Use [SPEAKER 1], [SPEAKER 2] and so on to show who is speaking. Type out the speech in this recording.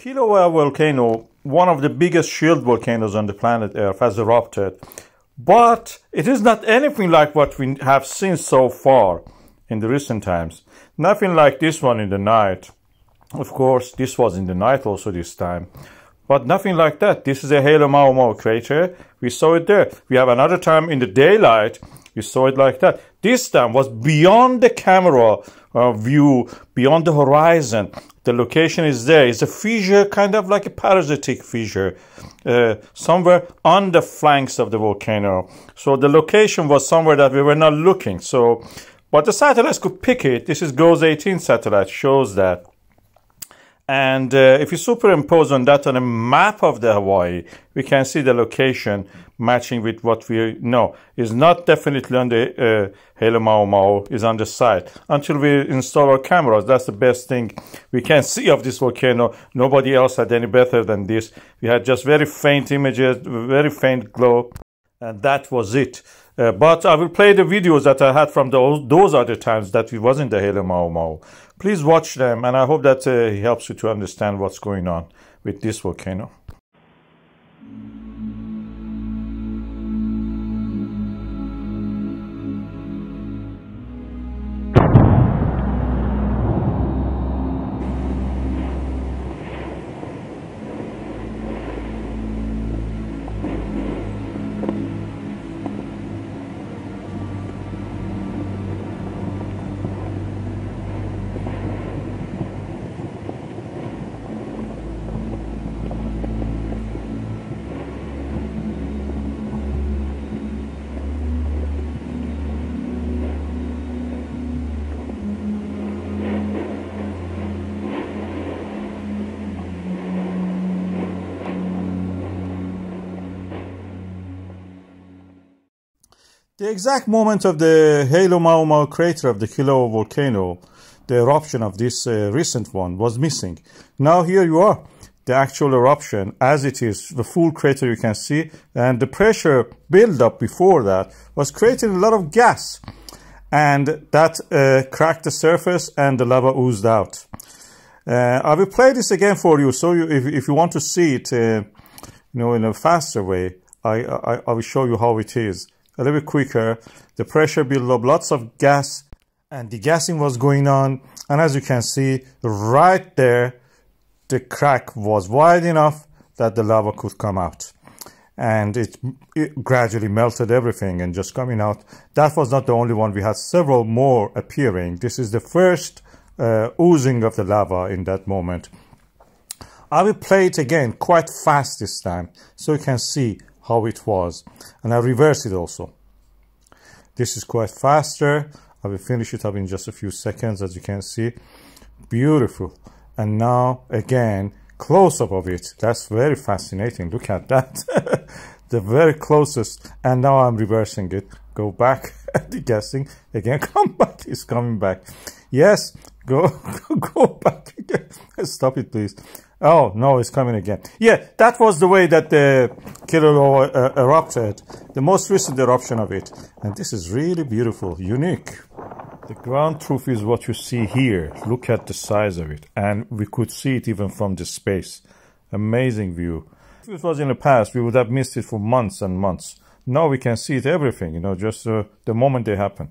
[SPEAKER 1] Kilauea volcano, one of the biggest shield volcanoes on the planet Earth, has erupted. But it is not anything like what we have seen so far in the recent times. Nothing like this one in the night. Of course, this was in the night also this time. But nothing like that. This is a Halo Halemaumau crater. We saw it there. We have another time in the daylight. We saw it like that. This time was beyond the camera uh, view, beyond the horizon the location is there. It's a fissure, kind of like a parasitic fissure, uh, somewhere on the flanks of the volcano. So the location was somewhere that we were not looking. So, but the satellites could pick it. This is GOES 18 satellite, shows that. And uh, if you superimpose on that on a map of the Hawaii, we can see the location matching with what we know. Is not definitely on the uh, Halemaumau, is on the side. Until we install our cameras, that's the best thing we can see of this volcano. Nobody else had any better than this. We had just very faint images, very faint glow, and that was it. Uh, but I will play the videos that I had from those, those other times that we was in the Halemaumau. Please watch them, and I hope that uh, helps you to understand what's going on with this volcano. The exact moment of the Halemaumau crater of the Kilauea volcano, the eruption of this uh, recent one, was missing. Now here you are, the actual eruption as it is, the full crater you can see, and the pressure buildup before that was creating a lot of gas, and that uh, cracked the surface and the lava oozed out. Uh, I will play this again for you, so you, if, if you want to see it, uh, you know, in a faster way, I, I, I will show you how it is a little bit quicker. The pressure built up, lots of gas and degassing was going on. And as you can see, right there, the crack was wide enough that the lava could come out. And it, it gradually melted everything and just coming out. That was not the only one. We had several more appearing. This is the first uh, oozing of the lava in that moment. I will play it again quite fast this time so you can see how it was. And I reverse it also. This is quite faster. I will finish it up in just a few seconds as you can see. Beautiful. And now again, close up of it. That's very fascinating. Look at that. the very closest. And now I'm reversing it. Go back degassing again. Come back. It's coming back. Yes. Go, go back again. Stop it, please. Oh, no, it's coming again. Yeah, that was the way that the Kilauea uh, erupted, the most recent eruption of it. And this is really beautiful, unique. The ground truth is what you see here. Look at the size of it. And we could see it even from the space. Amazing view. If it was in the past, we would have missed it for months and months. Now we can see it everything, you know, just uh, the moment they happen.